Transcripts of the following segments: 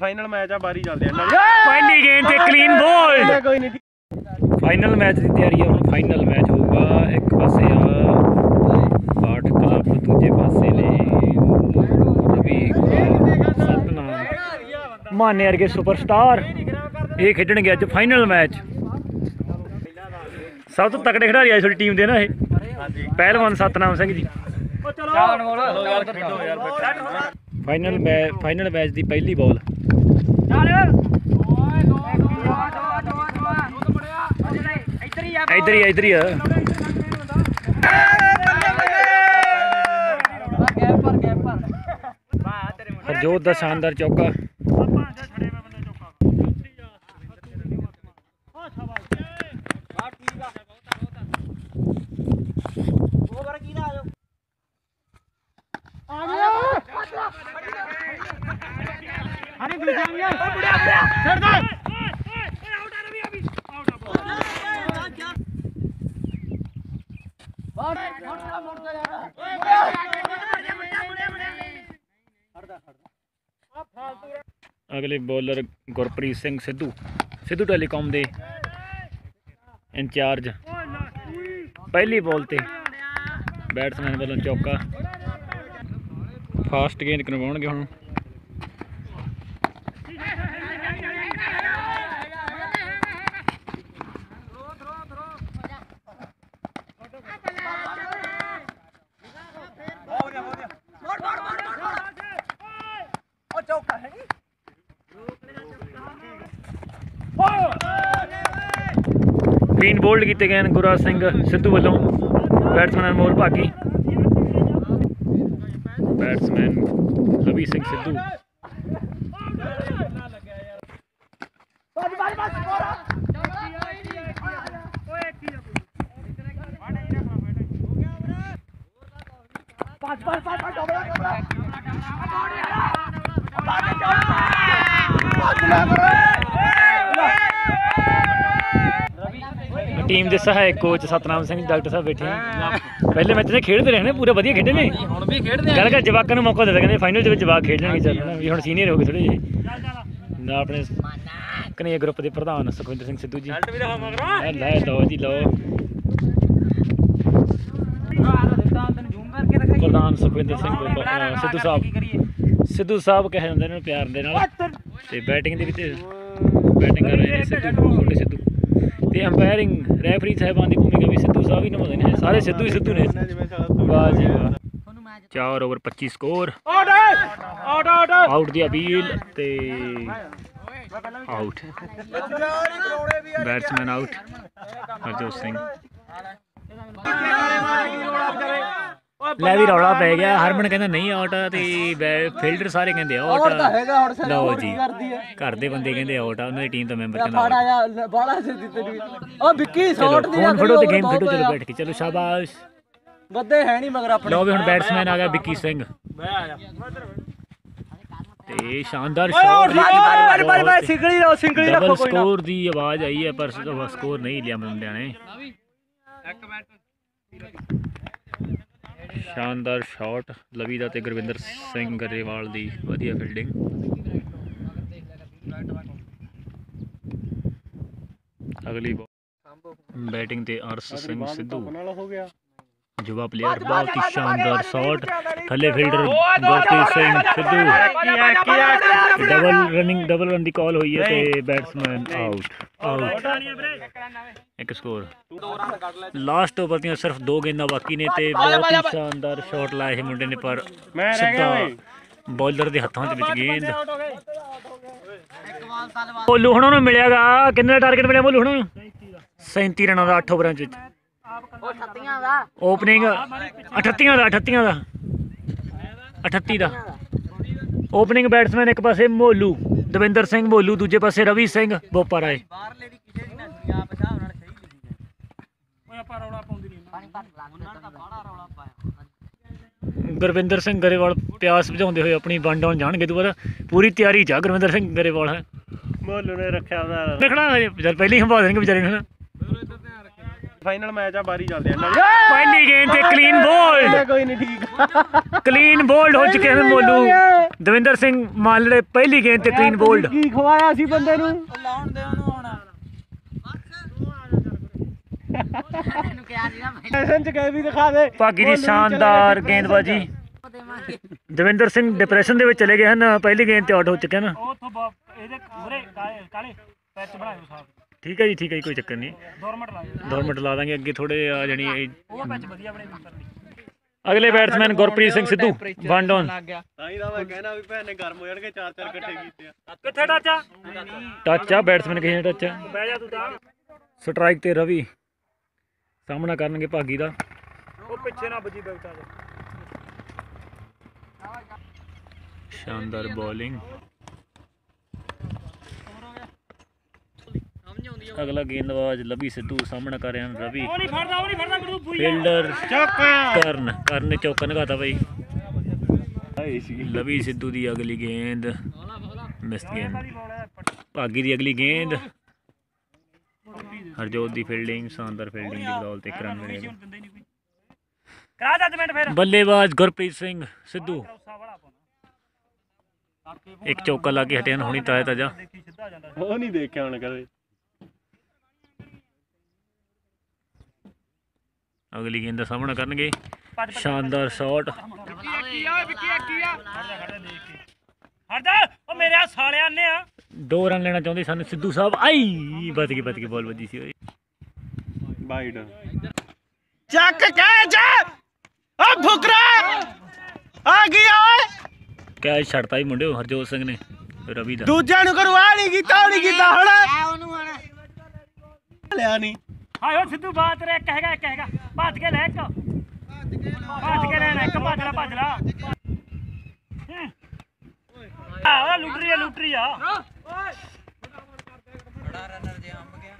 Final match ਆ ਬਾਰੀ ਚੱਲਦੇ ਆ। ਨਾਲ ਪਹਿਲੀ ਗੇਂਦ ਤੇ ਕਲੀਨ ਬੋਲ ਕੋਈ ਨਹੀਂ ਫਾਈਨਲ ਮੈਚ ਦੀ ਤਿਆਰੀ ਆ ਹੁਣ ਫਾਈਨਲ ਮੈਚ ਹੋਊਗਾ। ਇੱਕ ਪਾਸੇ ਆ ਬਾਟ ਕਲੱਬ ਦੂਜੇ ਪਾਸੇ ਨੇ। ਰਵੀ ਸਤਨਾਮ ਮਾਨੇ ਵਰਗੇ ਸੁਪਰਸਟਾਰ ਇਹ ਖੇਡਣਗੇ ਅੱਜ ਫਾਈਨਲ ਮੈਚ ਸਭ ਤੋਂ ਤਕੜੇ ਖਿਡਾਰੀ ਆ ਤੁਹਾਡੀ ਟੀਮ ਦੇ ਨਾ ਇਹ। ਹਾਂਜੀ। ਪਹਿਲਵਾਨ Satnam Singh ji. Final match final match ਦੀ ਪਹਿਲੀ ਬਾਲ ਇੱਧਰ ਹੀ ਆ, ਇੱਧਰ ਹੀ ਆ ਹਰਜੋਤ ਦਾ ਸ਼ਾਨਦਾਰ ਚੌਕਾ ਅਗਲੇ ਬੋਲਰ ਗੁਰਪ੍ਰੀਤ ਸਿੰਘ ਸਿੱਧੂ ਸਿੱਧੂ ਟੈਲੀਕਾਮ ਦੇ ਇੰਚਾਰਜ। ਪਹਿਲੀ ਬੋਲ ਤੇ ਬੈਟਸਮੈਨ ਵੱਲੋਂ ਚੌਕਾ। ਫਾਸਟ ਗੇਂਦ ਕਰਵਾਉਣਗੇ ਹੁਣ। ਕਲੀਨ ਬੋਲਡ ਕੀਤੇ ਗਏ ਹਨ ਗੁਰਰਾਜ ਸਿੰਘ ਸਿੱਧੂ ਵੱਲੋਂ ਬੈਟਸਮੈਨ ਮੋਰ ਭਾਗੀ ਬੈਟਸਮੈਨ ਰਵੀ ਸਿੰਘ ਸਿੱਧੂ ਟੀਮ ਦੇ ਸਹਾਇਕ ਕੋਚ ਸਤਨਾਮ ਸਿੰਘ ਡਾਕਟਰ ਸਾਹਿਬ ਬੈਠੇ ਆ ਪਹਿਲੇ ਮੈਚ ਤੇ ਖੇਡਦੇ ਰਹੇ ਨੇ ਪੂਰੇ ਵਧੀਆ ਖੇਡੇ ਨੇ। ਹੁਣ ਵੀ ਖੇਡਦੇ ਗੱਲ ਕਰ ਜਵਾਕਾਂ ਨੂੰ ਮੌਕਾ ਦੇ ਦੇ ਕਹਿੰਦੇ ਫਾਈਨਲ ਦੇ ਵਿੱਚ ਜਵਾਕ ਖੇਡ ਲੈਣਗੇ ਚੱਲ। ਨਾ ਵੀ ਹੁਣ ਸੀਨੀਅਰ ਹੋ ਗਏ ਥੋੜੇ ਜਿਹੇ। ਨਾ ਆਪਣੇ ਕਨਈਆ ਗਰੁੱਪ ਦੇ ਪ੍ਰਧਾਨ ਸੁਖਵਿੰਦਰ ਸਿੰਘ ਸਿੱਧੂ ਜੀ। ਵੀ ਮਗਰੋਂ। ਲੈ ਲੈ ਲਓ ਜੀ ਲਓ। ਪ੍ਰਧਾਨ ਸੁਖਵਿੰਦਰ ਸਿੰਘ ਬੱਬਾ- ਅਹ ਸਿੱਧੂ ਸਾਹਿਬ। ਸਿੱਧੂ ਸਾਹਿਬ ਕਹੇ ਜਾਂਦੇ ਨੇ ਪਿਆਰ ਦੇ ਨਾਲ। ਤੇ ਬੈਟਿੰਗ ਦੇ ਵਿੱਚ ਬੈਟਿੰਗ ਕਰ ਰਹੇ ਨੇ ਸਿੱਧੂ ਛੋਟੇ ਸਿੱਧੂ। ਤੇ ਅੰਪਾਇਰਿੰਗ ਰੈਫਰੀ ਸਾਹਿਬਾਨ ਦੀ ਭੂਮਿਕਾ ਵੀ ਸਿੱਧੂ ਸਾਹਿਬ ਹੀ ਨਿਭਾਉਂਦੇ ਨੇ ਸਾਰੇ ਸਿੱਧੂ ਹੀ ਸਿੱਧੂ ਨੇ। ਵਾਹ ਜੀ ਵਾਹ। 4 over 25 score out out out out ਦੀ ਅਪੀਲ ਤੇ out batsman out Harjot Singh. ਲੈ ਵੀ ਰੌਲਾ ਪੈ ਗਿਆ। ਹਰਮਨ ਕਹਿੰਦਾ ਨਹੀਂ ਆਊਟ ਆ ਤੇ ਫੀਲਡਰ ਸਾਰੇ ਕਹਿੰਦੇ ਆਊਟ ਆ। ਹੈਗਾ ਹੁਣ ਸਰ ਲਓ ਜੀ। ਕਰਦੀ ਹੈ ਘਰ ਦੇ ਬੰਦੇ ਕਹਿੰਦੇ ਆਊਟ ਆ ਉਹਨਾਂ ਦੀ ਟੀਮ ਦਾ ਮੈਂਬਰ ਕਹਿੰਦਾ out ਆ। ਬਾਲਾ ਸਿਰ ਦਿੱਤੇ ਦੀ ਉਹ ਵਿੱਕੀ ਚਲੋ ਸ਼ਾਟ ਦੀ ਫੋਨ ਫੜੋ ਤੇ ਗੇਮ ਖੇਡੋ ਚਲੋ ਬੈਠ ਕੇ ਚਲੋ ਸ਼ਾਬਾਸ਼। ਬੱਦੇ ਹੈ ਨਹੀਂ ਮਗਰ ਆਪਣੇ। ਲਓ ਵੀ ਹੁਣ ਬੈਟਸਮੈਨ ਆ ਗਿਆ ਵਿੱਕੀ ਸਿੰਘ। ਮੈਂ ਆਇਆ। ਤੇ ਸ਼ਾਨਦਾਰ ਬਾਰੀ ਬਾਰੀ ਬਾਰੀ ਬਾਰੀ ਸ਼ਾਟ ਸਿੰਗਲੀ ਰਹੋ ਸਿੰਗਲੀ ਡਬਲ ਰੱਖੋ ਕੋਈ ਨਾ। ਸਕੋਰ ਦੀ ਆਵਾਜ਼ ਆਈ ਹੈ ਪਰ ਸਕੋਰ ਨਹੀਂ ਲਿਆ ਮੁੰਡਿਆਂ ਨੇ। ਸ਼ਾਨਦਾਰ ਸ਼ਾਟ ਲਵੀ ਦਾ ਤੇ ਗੁਰਵਿੰਦਰ ਸਿੰਘ ਗਰੇਵਾਲ ਦੀ ਵਧੀਆ ਫੀਲਡਿੰਗ ਅਗਲੀ ਬੈਟਿੰਗ ਤੇ ਅਰਸ ਸਿੰਘ ਸਿੱਧੂ। ਯੁਵਾ ਪਲੇਅਰ ਬਹੁਤ ਹੀ ਸ਼ਾਨਦਾਰ ਸ਼ਾਟ ਥੱਲੇ fielder Gurpreet Singh Sidhu double running double run ਦੀ ਕਾਲ ਹੋਈ ਹੈ ਤੇ ਬੈਟਸਮੈਨ ਆਊਟ ਆਊਟ ਇੱਕ ਸਕੋਰ ਲਾਸਟ ਓਵਰ ਦੀਆਂ ਸਿਰਫ ਦੋ ਗੇਂਦਾਂ ਬਾਕੀ ਨੇ ਤੇ ਬਹੁਤ ਹੀ ਸ਼ਾਨਦਾਰ ਸ਼ਾਟ ਲਾਏ ਇਹ ਮੁੰਡੇ ਨੇ ਪਰ ਬੋਲਰ ਦੇ ਹੱਥਾਂ ਦੇ ਵਿੱਚ ਗੇਂਦ ਬੋਲੂ ਹੁਣ ਨੂੰ ਮਿਲਿਆਗਾ ਕਿੰਨੇ ਟਾਰਗੇਟ ਮਿਲਿਆ ਬੋਲੂ ਹੁਣ 37 ਰਨਾਂ ਦਾ 8 ਓਵਰਾਂ ਵਿੱਚ ਉਹ ਛੱਤੀਆਂ ਦਾ। ਓਪਨਿੰਗ 38 ਦਾ 38 ਦਾ। 38 ਦਾ। ਓਪਨਿੰਗ ਬੈਟਸਮੈਨ ਇੱਕ ਪਾਸੇ ਮੋਲੂ ਦਵਿੰਦਰ ਸਿੰਘ ਮੋਲੂ ਦੂਜੇ ਪਾਸੇ ਰਵੀ ਸਿੰਘ ਬੋਪਾ ਰਾਏ। ਬਾਹਰਲੇ ਦੀ ਕਿਸੇ ਦੀ ਨਾ ਸੀ ਆ ਪਛਾਣ ਨਾਲ ਸਹੀ ਲਿਖੀ ਓਏ ਆਪਾਂ ਰੌਲਾ ਪਾਉਂਦੀ ਨਹੀਂ ਪਾਣੀ ਘੱਟ ਲੱਗ ਉਹਨਾਂ ਦਾ ਬਾਹਲਾ ਰੌਲਾ ਪਾਇਆ। ਗੁਰਵਿੰਦਰ ਸਿੰਘ ਗਰੇਵਾਲ ਪਿਆਸ ਬੁਝਾਉਂਦੇ ਹੋਏ ਆਪਣੀ ਵਨ ਡਾਊਨ ਜਾਣਗੇ ਦੁਬਾਰਾ। ਪੂਰੀ ਤਿਆਰੀ ਚ ਆ ਗੁਰਵਿੰਦਰ ਸਿੰਘ ਗਰੇਵਾਲ ਹੈ। ਮੋਲੂ ਨੇ ਰੱਖਿਆ ਉਹਦਾ। ਦੇਖਣਾ ਜਦ ਪਹਿਲੀ ਹੰਭਾ ਦੇਣਗੇ ਵਿਚਾਰੇ ਨੂੰ ਨਾ। ਫਾਈਨਲ ਮੈਚ ਆ ਬਾਰੀ ਚੱਲਦੇ ਆ। ਪਹਿਲੀ ਗੇਂਦ ਤੇ ਕਲੀਨ ਬੋਲਡ ਕੋਈ ਨਹੀਂ ਠੀਕ। ਕਲੀਨ ਬੋਲਡ ਹੋ ਚੁੱਕੇ ਹਨ ਮੋਲੂ। ਦਵਿੰਦਰ ਸਿੰਘ ਮਾਲੜੇ ਪਹਿਲੀ ਗੇਂਦ ਤੇ ਕਲੀਨ ਬੋਲਡ ਕੀ ਖਵਾਇਆ ਸੀ ਬੰਦੇ ਨੂੰ? ਲਾਉਣ ਦੇ ਉਹਨੂੰ ਹੁਣ। ਇਹਨੂੰ ਕਿਹਾ ਸੀ ਨਾ ਮੈਂ ਸੈਸ਼ਨ ਚ ਗਏ ਵੀ ਦਿਖਾ ਦੇ ਭਾਗੀ ਦੀ ਸ਼ਾਨਦਾਰ ਗੇਂਦਬਾਜ਼ੀ ਦਵਿੰਦਰ ਸਿੰਘ ਡਿਪਰੈਸ਼ਨ ਦੇ ਵਿੱਚ ਚਲੇ ਗਏ ਹਨ ਪਹਿਲੀ ਗੇਂਦ ਤੇ ਆਊਟ ਹੋ ਚੁੱਕੇ ਹਨ। ਉਹ ਤੋਂ ਇਹਦੇ ਮੁਰੇ ਕਾਲੇ ਕਾਲੇ ਪੈਰ ਚ ਬਣਾਇਓ ਸਾਫ਼। ਠੀਕ ਹੈ ਜੀ ਠੀਕ ਹੈ ਜੀ ਕੋਈ ਚੱਕਰ ਨਹੀਂ। ਗਵਰਨਮੈਂਟ ਲਾਇਓ ਦੋ ਮਿੰਟ ਲਾ ਦਾਂਗੇ ਅੱਗੇ ਥੋੜੇ ਆ ਜਾਣੀ ਇਹ- ਉਹ ਪੈਚ ਵਧੀਆ ਬਣੇ ਨੰਬਰ ਦੀ ਅਗਲੇ batsman Gurpreet Singh Sidhu one down ਤਾਂ ਹੀ ਤਾਂ ਮੈਂ ਕਹਿਣਾ ਵੀ ਭੈਣ ਨੇ ਗਰਮ ਹੋ ਜਾਣਗੇ ਚਾਰ ਚਾਰ ਇਕੱਠੇ ਕੀਤੇ ਆ। ਕਿੱਥੇ ਟਾਚਾ ਟੱਚ ਆ ਬੈਟਸਮੈਨ ਕਹੇ ਟੱਚ ਆ? ਬਹਿ ਜਾ ਤੂੰ ਤਾਂ। ਸਟ੍ਰਾਈਕ ਤੇ ਰਵੀ। ਸਾਹਮਣਾ ਕਰਨਗੇ ਭਾਗੀ ਦਾ। ਉਹ ਪਿੱਛੇ ਨਾ ਵੱਜੀ ਬੈਠਾ ਜਾ ਸ਼ਾਨਦਾਰ ਬੋਲਿੰਗ ਅਗਲਾ ਗੇਂਦਬਾਜ਼ ਲਵੀ ਸਿੱਧੂ ਸਾਹਮਣਾ ਕਰ ਰਹੇ ਰਵੀ। ਉਹ ਨਹੀਂ ਫੜਦਾ ਉਹ ਨਹੀਂ ਫੜਦਾ ਗੁਰੂ ਪੂਈ ਫੀਲਡਰ ਚੌਕਾ। ਕਰਨ ਕਰਨ ਨੇ ਚੌਕਾ ਨਗਾਤਾ ਬਾਈ। ਆਈ ਸੀ। ਲਵੀ ਸਿੱਧੂ ਦੀ ਅਗਲੀ ਗੇਂਦ ਮਿਸ ਗੇਂਦ ਭਾਗੀ ਦੀ ਅਗਲੀ ਗੇਂਦ। ਹਰਜੋਤ ਦੀ ਫੀਲਡਿੰਗ ਸ਼ਾਨਦਾਰ ਫੀਲਡਿੰਗ ਦੀ ਬਦੌਲਤ ਇੱਕ ਰਨ ਕਰਾ ਜੱਜਮੈਂਟ ਫਿਰ। ਬੱਲੇਬਾਜ਼ ਗੁਰਪ੍ਰੀਤ ਸਿੰਘ ਸਿੱਧੂ। ਇੱਕ ਚੌਕਾ ਲਾ ਕੇ ਹਟਿਆ ਹੁਣੀ ਤਾਜ਼ਾ ਤਾਜ਼ਾ। ਉਹ ਨਹੀਂ ਦੇਖਿਆ ਹੁਣ ਕਦੇ। ਅਗਲੀ ਗੇਂਦ ਦਾ ਸਾਹਮਣਾ ਕਰਨਗੇ। ਸ਼ਾਨਦਾਰ ਸ਼ਾਟ। ਉਹ ਮੇਰੇ ਆ ਸਾਲਿਆਂ ਨੇ ਆ। ਦੋ ਰਨ ਲੈਣਾ ਚਾਹੁੰਦੇ ਸਨ ਸਿੱਧੂ ਸਾਹਿਬ। ਆਈ ਬਚ ਗਈ ਬਚ ਗਈ ਬਾਲ ਵੱਜੀ ਸੀ ਓਏ। ਬਾਈਡ ਚੱਕ ਕੇ ਜਾ! ਆ ਫੁਕਰਾ! ਆ ਗਿਆ ਓਏ! ਕੈਚ ਛੱਡਤਾ ਹੀ ਮੁੰਡਿਓ ਹਰਜੋਤ ਸਿੰਘ ਨੇ ਰਵੀ ਦਾ। ਦੂਜਿਆਂ ਨੂੰ ਕਰੂ ਆ ਨਹੀਂ ਕੀਤਾ ਨਹੀਂ ਕੀਤਾ ਹੁਣ। ਆ ਉਹਨੂੰ ਹੁਣ। ਲਿਆ ਨਹੀਂ ਹਾਏ ਉਹ ਸਿੱਧੂ ਬਾਤ ਰੇ ਇੱਕ ਹੈਗਾ ਇੱਕ ਹੈਗਾ ਭੱਜ ਕੇ ਲੈ ਇੱਕ ਭੱਜ ਕੇ ਲੈ ਲੈ, ਇੱਕ ਭੱਜ ਲੈ ਭੱਜ ਲੈ। ਆ ਉਹ ਲੁੱਟ ਰਹੀ ਆ ਲੁੱਟ ਰਹੀ ਆ ਬੜਾ ਰਨਰ ਜੇ ਅੰਬ ਗਿਆ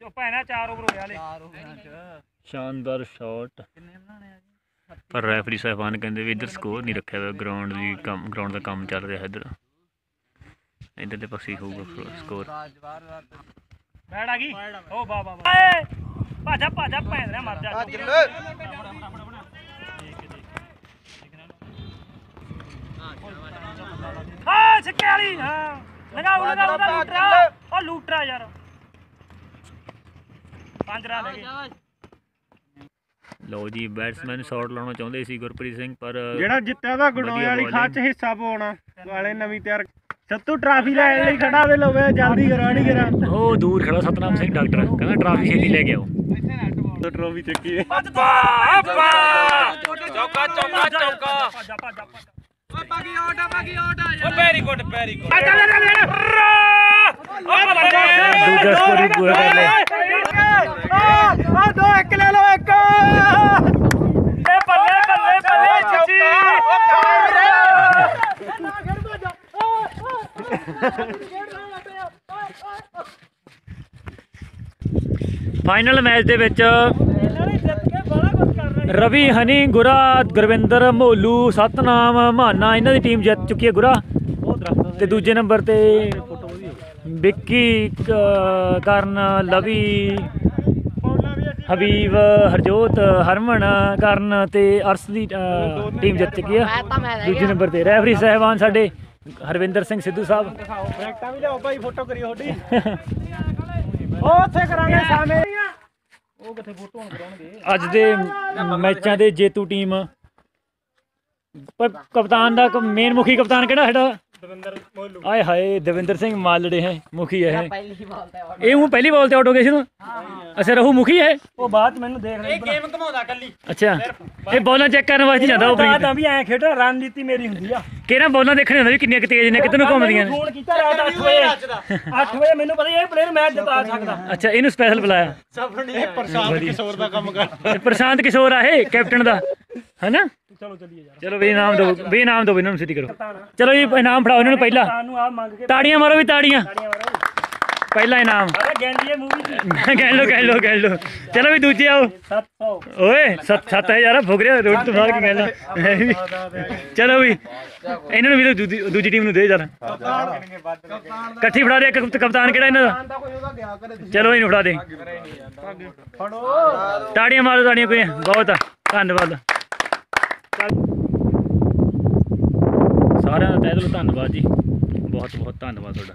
ਓਵਰ ਓਵਰਾਂ ਚ ਸ਼ਾਨਦਾਰ ਸ਼ਾਟ ਕਿੰਨੇ ਬਣਾਣੇ ਆ ਜੀ? ਪਰ ਰੈਫਰੀ ਸਾਹਿਬਾਨ ਕਹਿੰਦੇ ਵੀ ਇੱਧਰ ਸਕੋਰ ਨਹੀਂ ਰੱਖਿਆ ਹੋਇਆ ਗਰਾਊਂਡ ਦੀ ਕੰਮ ਗਰਾਊਂਡ ਦਾ ਕੰਮ ਚੱਲ ਰਿਹਾ ਇੱਧਰ। ਇੱਧਰ ਦੇ ਪਾਸੇ ਹੋਊਗਾ ਸਕੋਰ ਬੈੜ ਆ ਗਈ। ਓ ਵਾ ਵਾ ਭਾਜਾ ਭਾਜਾ ਭੈਣ ਦੇ ਮਰ ਜਾ। ਹਾਂ ਛੱਕੇ ਵਾਲੀ। ਹਾਂ। ਲਗਾਓ ਲਗਾਓ ਉਹਦਾ ਲੂਟਰਾ। ਉਹ ਲੂਟਰਾ ਯਾਰ। ਪੰਜ ਰਾਂ ਲੈ ਗਏ। ਲਓ ਜੀ ਬੈਟਸਮੈਨ ਸ਼ਾਟ ਲਾਉਣਾ ਚਾਹੁੰਦੇ ਸੀ ਗੁਰਪ੍ਰੀਤ ਸਿੰਘ ਪਰ ਜਿਹੜਾ ਜਿੱਤਿਆ ਉਹਦਾ ਗਡੋਏ ਵਾਲੀ। ਖਾਚ ਹਿੱਸਾ ਪਾਉਣਾ। ਵਾਲੇ ਨਵੀਂ ਤਿਆਰ ਸੱਤੂ ਟਰਾਫੀ ਲੈਣ ਲਈ ਖੜਾ ਦੇ ਲਵੇ ਜਲਦੀ ਕਰਾ ਨਹੀਂ ਕਰਾ ਉਹ ਦੂਰ ਖੜਾ ਸਤਨਾਮ ਸਿੰਘ ਡਾਕਟਰ। ਕਹਿੰਦਾ ਟਰਾਫੀ ਛੇਤੀ ਲੈ ਕੇ ਆਓ। ਟਰੋਫੀ ਚੱਕੀ ਅੱਪਾ ਚੌਕਾ ਚੌਕਾ ਚੌਕਾ। ਓ ਬਾਗੀ ਆਊਟ ਆ ਬਾਗੀ ਆਊਟ ਆ ਓ ਵੈਰੀ ਗੁੱਡ ਵੈਰੀ ਗੁੱਡ ਆ ਚੱਲ ਚੱਲ ਚੱਲ ਓ ਬੱਲੇ ਦੂਜਾ ਸਕੋਰ ਵੀ ਪੂਰਾ ਕਰ ਲਿਆ ਆ ਦੋ ਇੱਕ ਲੈ ਲਓ ਇੱਕ ਏ ਬੱਲੇ ਬੱਲੇ ਬੱਲੇ ਚਿੱਟੀ ਫਾਈਨਲ ਮੈਚ ਦੇ ਵਿੱਚ ਰਵੀ ਹਨੀ ਗੁਰਾ ਗੁਰਵਿੰਦਰ ਮੋਲੂ ਸਤਨਾਮ ਮਾਨਾ ਇਹਨਾਂ ਦੀ ਟੀਮ ਜਿੱਤ ਚੁੱਕੀ ਹੈ ਗੁਰਾ। ਤੇ ਦੂਜੇ ਨੰਬਰ ਤੇ ਵਿੱਕੀ ਕਰਨ ਲਵੀ ਹਬੀਬ ਹਰਜੋਤ ਹਰਮਨ ਕਰਨ ਤੇ ਅਰਸ ਦੀ ਟੀਮ ਜਿੱਤ ਚੁੱਕੀ ਹੈ। ਦੂਜੇ ਨੰਬਰ ਤੇ ਰੈਫਰੀ ਸਾਹਿਬਾਨ ਸਾਡੇ ਹਰਵਿੰਦਰ ਸਿੰਘ ਸਿੱਧੂ ਸਾਹਿਬ। ਬੈਕਟਾਂ ਵੀ ਲਿਆਓ ਭਾਈ ਫੋਟੋ ਕਰੀ ਤੁਹਾਡੀ। ਉਹ ਉੱਥੇ ਕਰਾਂਗੇ ਸਾਹਮਣੇ। ਅੱਜ ਦੇ ਮੈਚਾਂ ਦੇ ਜੇਤੂ ਟੀਮ। ਪਰ ਕਪਤਾਨ ਦਾ ਮੇਨ ਮੁਖੀ ਕਪਤਾਨ ਕਿਹੜਾ ਸਾਡਾ ਦਵਿੰਦਰ ਮੋਲੂ ਆਏ ਹਾਏ ਦਵਿੰਦਰ ਸਿੰਘ ਮਾਲੜੇ ਹੈ ਮੁਖੀ ਹੈ ਇਹ। ਪਹਿਲੀ ਬਾਲ ਤੇ ਆਊਟ ਇਹ ਉਹ ਪਹਿਲੀ ਬਾਲ ਤੇ ਆਊਟ ਹੋ ਗਏ ਸੀ ਨਾ? ਅੱਛਾ ਰਹੂ ਮੁਖੀ ਹੈ ਉਹ ਬਾਅਦ ਮੈਨੂੰ ਦੇਖ ਰਹੀ ਗੇਮ ਘਮਾਉਂਦਾ ਕੱਲੀ ਅੱਛਾ ਇਹ ਬਾਲਾਂ ਚੈੱਕ ਕਰਨ ਵਾਸਤੇ ਜਾਂਦਾ ਉਹ ਤਾਂ ਵੀ ਐ ਖੇਡਣਾ ਰਣਨੀਤੀ ਮੇਰੀ ਹੁੰਦੀ ਆ। ਕਿਹੜਾ ਬਾਲਾਂ ਦੇਖਣੇ ਹੁੰਦਾ ਵੀ ਕਿੰਨੀਆਂ ਕੁ ਤੇਜ਼ ਨੇ ਕਿੱਧਰ ਨੂੰ ਘੁੰਮਦੀਆਂ ਨੇ? ਫੋਨ ਕੀਤਾ ਰਾਤ 8 ਵਜੇ। 8 ਵਜੇ ਮੈਨੂੰ ਪਤਾ ਇਹ ਪਲੇਅਰ ਮੈਚ ਜਿਤਾ ਸਕਦਾ। ਅੱਛਾ ਇਹਨੂੰ ਸਪੈਸ਼ਲ ਬੁਲਾਇਆ। ਇਹ ਪ੍ਰਸ਼ਾਂਤ ਕਿਸ਼ੋਰ ਦਾ ਕੰਮ ਕਰ ਇਹ ਪ੍ਰਸ਼ਾਂਤ ਕਿਸ਼ੋਰ ਆ ਇਹ ਕੈਪਟਨ ਦਾ। ਹੈਨਾ? ਚਲੋ ਚੱਲੀਏ ਯਾਰ। ਚਲੋ ਵੀ ਇਨਾਮ ਦਿਓ ਵੀ ਇਨਾਮ ਦਿਓ ਇਹਨਾਂ ਨੂੰ ਸਿੱਧੀ ਕਰੋ। ਚਲੋ ਜੀ ਇਨਾਮ ਫੜਾਓ ਇਹਨਾਂ ਨੂੰ ਪਹਿਲਾਂ। ਤਾੜੀਆਂ ਮਾਰੋ ਵੀ ਤਾੜੀਆਂ। ਤਾੜੀਆਂ ਮਾਰੋ। ਪਹਿਲਾ ਇਨਾਮ। ਗੈਂਦੀ ਮੂਵੀ ਚ। ਕਹਿ ਲੋ ਕਹਿ ਲੋ ਕਹਿ ਲੋ ਚਲੋ ਵੀ ਦੂਜੇ ਆਓ। 700 ਓਏ 7000 ਫੁਕ ਰਿਹਾ ਰੋਡ ਤੋਂ ਬਾਹਰ ਕੀ ਕਹਿਣਾ ਚਲੋ ਵੀ ਇਹਨਾਂ ਨੂੰ ਵੀ ਦੂਜੀ ਦੂਜੀ ਟੀਮ ਨੂੰ ਦੇ ਚੱਲ ਇਕੱਠੀ ਫੜਾ ਦੇ ਇੱਕ ਕਪਤਾਨ ਕਿਹੜਾ ਇਹਨਾਂ ਦਾ? ਚਲੋ ਇਹਨੂੰ ਫੜਾ ਦੇ। ਤਾੜੀਆਂ ਮਾਰੋ ਤਾੜੀਆਂ ਕੋਈ। ਬਹੁਤ ਧੰਨਵਾਦ। ਸਾਰਿਆਂ ਦਾ ਤਹਿ ਦਿਲੋਂ ਧੰਨਵਾਦ ਜੀ। ਬਹੁਤ ਬਹੁਤ ਧੰਨਵਾਦ ਤੁਹਾਡਾ।